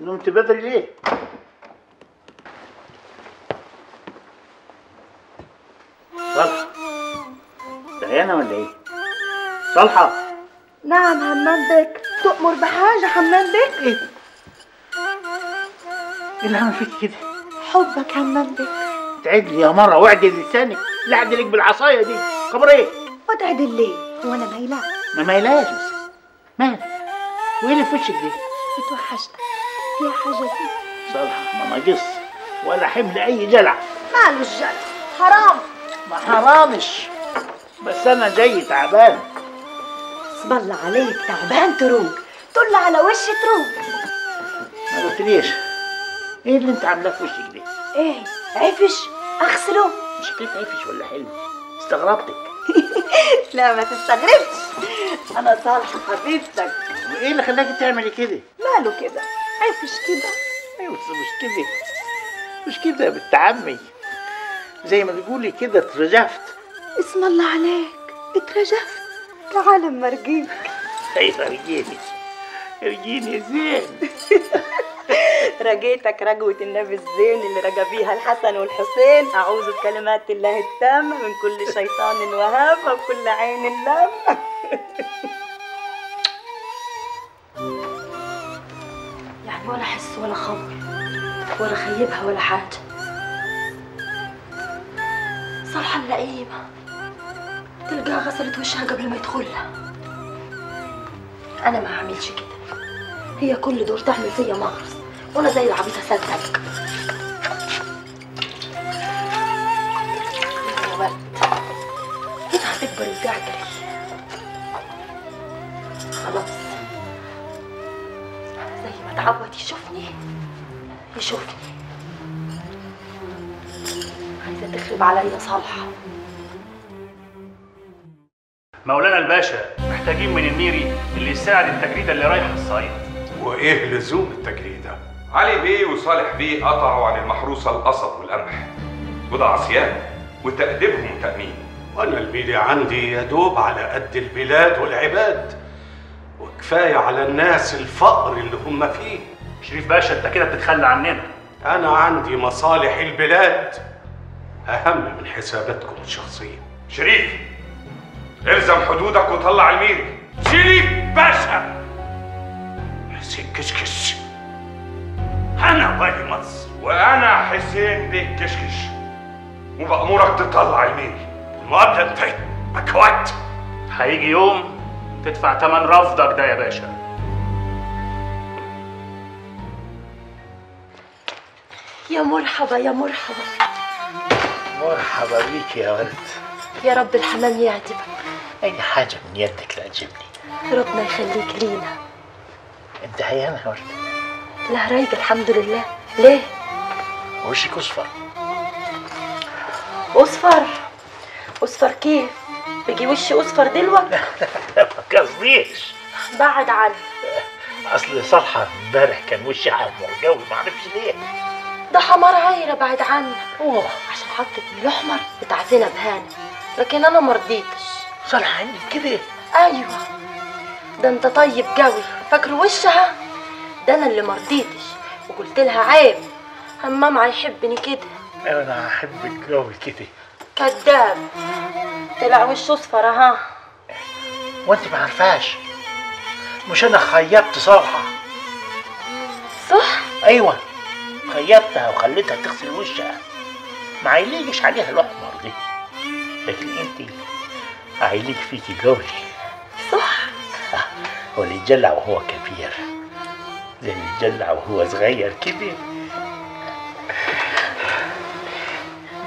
نمت بدري ليه؟ صالحة تعيانة ولا إيه؟ صالحة نعم همام بك تؤمر بحاجة همام بك إيه؟ إيه اللي عمل فيك كده؟ حبك همام بك تعد لي يا مرة واعدل لسانك لا اعدلك بالعصاية دي خبر إيه؟ وتعدل ليه هو أنا مايلة ما مايلاش بس مالك؟ وايه اللي في وشك دي؟ اتوحشتك فيها حاجة. فيك صالحة ما ناقص. ولا حمل أي جلع. ماله الجل حرام. ما حرامش. بس أنا جاي تعبان. اسم الله عليك تعبان تروق. طل على وش تروق. ما قلتليش. إيه اللي أنت عاملاه في وشك دي؟ إيه عفش. أغسله. مش كيف عفش ولا حلو. استغربتك. لا ما تستغربش. أنا صالحة حبيبتك. وإيه اللي خلاكي تعملي كده؟ ماله كده؟ عفش كده؟ أيوه بس مش كده. مش كده يا بنت عمي. زي ما تقولي كده اترجفت. اسم الله عليك. اترجفت. العالم مرقيك أيوه رجيني رجيني زين. رجيتك رجوة النبي الزين اللي رجا بيها الحسن والحسين. أعوذ بكلمات الله التامة من كل شيطان وهامة وكل عين لامة ولا حس ولا خبر ولا خيبها ولا حاجة. صالحة اللئيمة تلقاها غسلت وشها قبل ما يدخلها أنا ما هعملش كده. هي كل دور تعمل فيا مغرز وأنا زي يا ولد كده هتكبر الجعجري خلاص. اتعود يشوفني يشوفني. عايزة تخرب عليا صالحة. مولانا الباشا محتاجين من الميري اللي يساعد التجريدة اللي رايحة الصعيد. وإيه لزوم التجريده علي بيه وصالح بيه قطعوا عن المحروسة القصب والقمح. وده عصيان وتأديبهم تأمين. وأنا الميلي عندي يدوب على قد البلاد والعباد. وكفايه على الناس الفقر اللي هم فيه. شريف باشا انت كده بتتخلى عننا. أنا عندي مصالح البلاد أهم من حساباتكم الشخصية. شريف الزم حدودك وطلع الميري شريف باشا! حسين كشكش. أنا والي مصر وأنا حسين بيه كشكش. وبأمرك تطلع الميري المقابله انتهت أكوات. هيجي يوم تدفع تمن رفضك ده يا باشا. يا مرحبا يا مرحبا. مرحبا بيك يا ولد. يا رب الحمام يعجبك. أي حاجة من يدك تعجبني؟ ربنا يخليك لينا. انت عيانه يا ولد. لا رايقه الحمد لله. ليه؟ وشك أصفر. أصفر؟ أصفر كيف؟ بيجي وشي أصفر دلوقتي؟ ما قصديش. بعد عني أصل صالحه امبارح كان وشي احمر قوي ما أعرفش ليه. ده حمار عايرة بعد عني أوه. عشان حطت الاحمر بتاع زينب هانم لكن أنا مرضيتش صالحه عندك كده؟ أيوه. ده أنت طيب قوي. فاكر وشها؟ ده أنا اللي مرضيتش وقلت لها عيب. همام هيحبني كده. أنا احبك قوي كده. كذاب. طلع وشه أصفر أها وانت ما عارفاش مش أنا خيبت صالحه صح؟ أيوه خيبتها وخليتها تغسل وشها. ما عيليقش عليها الأحمر دي. لكن أنت عيليك فيكي قوي صح. هو اللي يتجلع وهو كبير. زي اللي يتجلع وهو صغير كده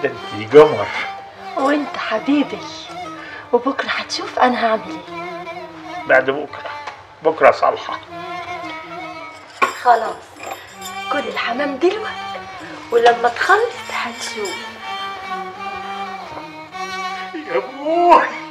ده أنت قمر وأنت حبيبي. وبكرة هتشوف أنا هعمل إيه. بعد بكرة. بكرة صالحة. خلاص. كل الحمام دلوقتي. ولما تخلص هتشوف. يا أبوي.